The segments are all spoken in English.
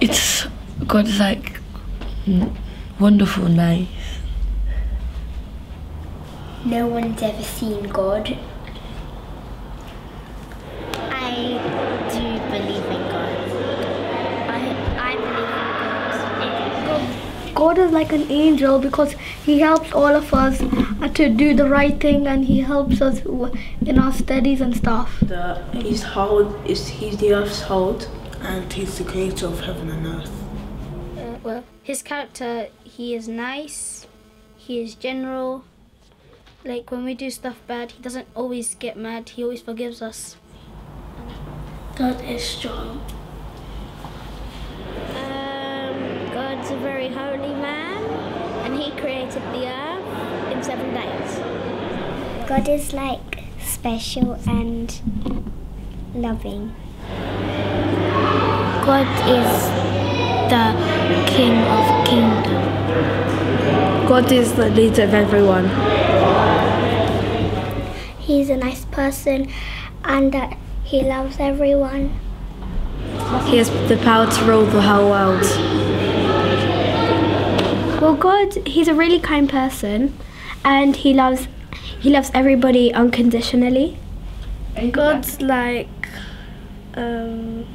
It's God's like wonderful, nice. No one's ever seen God. I do believe in God. I, I believe in God. God is like an angel because he helps all of us to do the right thing and he helps us in our studies and stuff. The, his hold is he's the earth's hold. and he's the creator of heaven and earth. Uh, well, his character, he is nice, he is general. Like when we do stuff bad, he doesn't always get mad, he always forgives us. God is strong. Um, a very holy man, and he created the earth in seven days. God is like special and loving. God is the King of Kingdom. God is the leader of everyone. He's a nice person and that he loves everyone. He has the power to rule the whole world. Well, God, he's a really kind person and he loves he loves everybody unconditionally. God's like um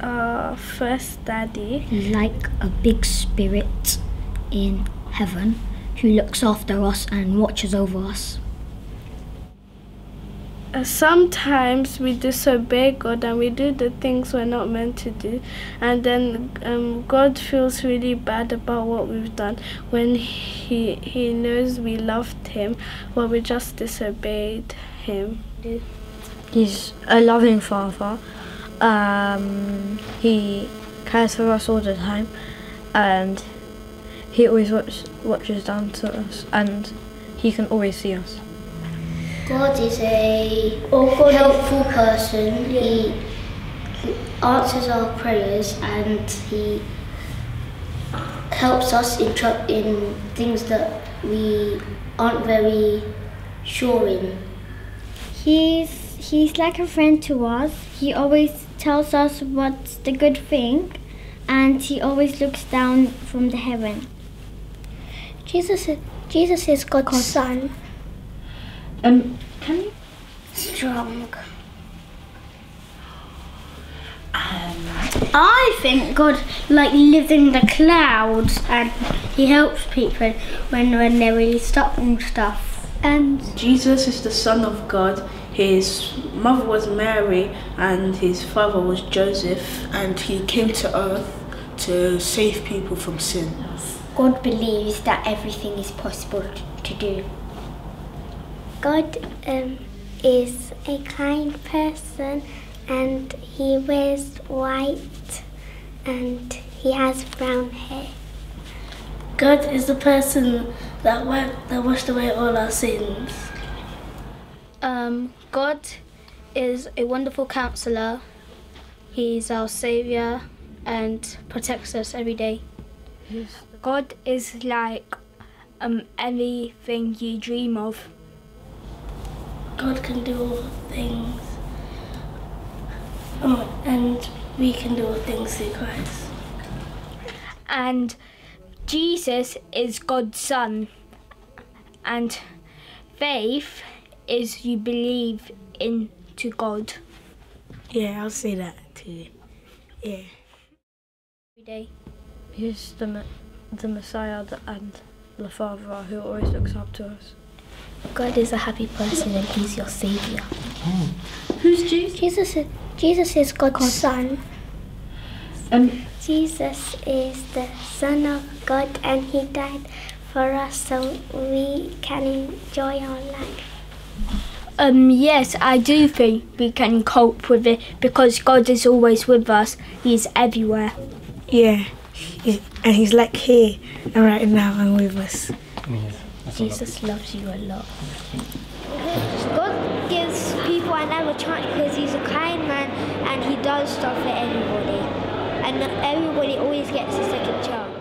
our first daddy. Like a big spirit in heaven who looks after us and watches over us. Uh, sometimes we disobey God and we do the things we're not meant to do, and then um, God feels really bad about what we've done when He He knows we loved Him, but we just disobeyed Him. He's a loving father. Um, he cares for us all the time, and he always watch, watches down to us, and he can always see us. God is a oh, helpful person. He answers our prayers and he helps us in, in things that we aren't very sure in. He's he's like a friend to us. He always tells us what's the good thing and he always looks down from the heaven. Jesus is, Jesus is God's son. Um, can you? Strong. I think God like lives in the clouds and he helps people when when they're really stuck and stuff. And Jesus is the Son of God. His mother was Mary and his father was Joseph. And he came to earth to save people from sin. God believes that everything is possible to do. God um, is a kind person and he wears white and he has brown hair. God is the person that wa- that washed away all our sins. Um, God is a wonderful counselor. He's our savior and protects us every day. God is like um, anything you dream of. God can do all things. Oh, and we can do all things through Christ. And Jesus is God's son. And faith is you believe into God. Yeah, I'll say that too. Yeah. Every day. He's the the Messiah and the Father who always looks up to us. God is a happy person and he's your savior. Who's Jesus? Jesus is, Jesus is God's son. Um, Jesus is the son of God and he died for us so we can enjoy our life. Um, yes, I do think we can cope with it because God is always with us. He's everywhere. Yeah. He's, and he's like here and right now and with us. Jesus loves you a lot. God gives people another chance because he's a kind man and he does stuff for everybody. and everybody always gets a second chance.